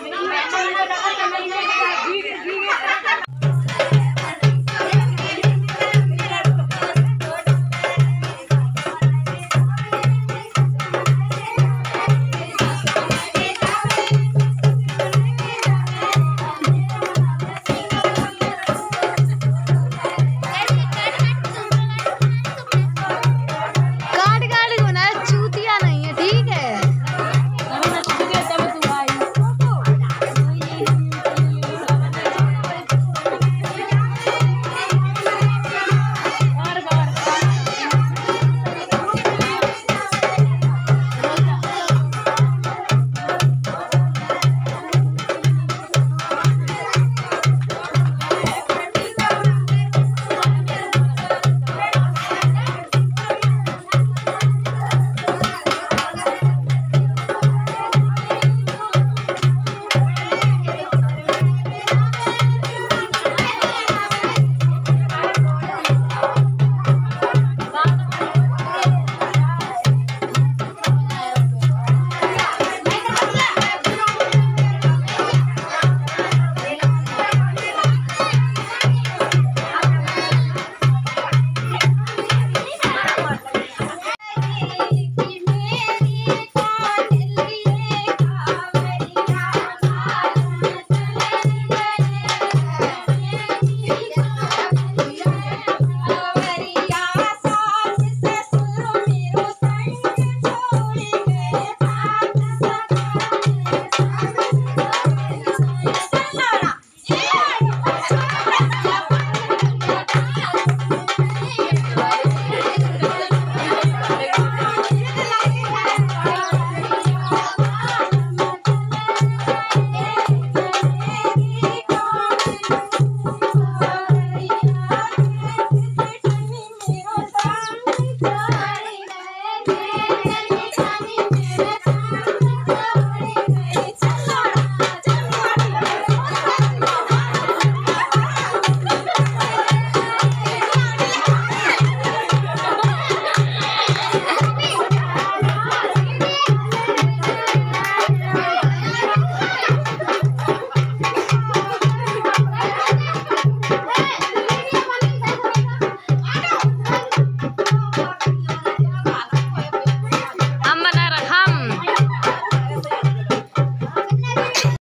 May meron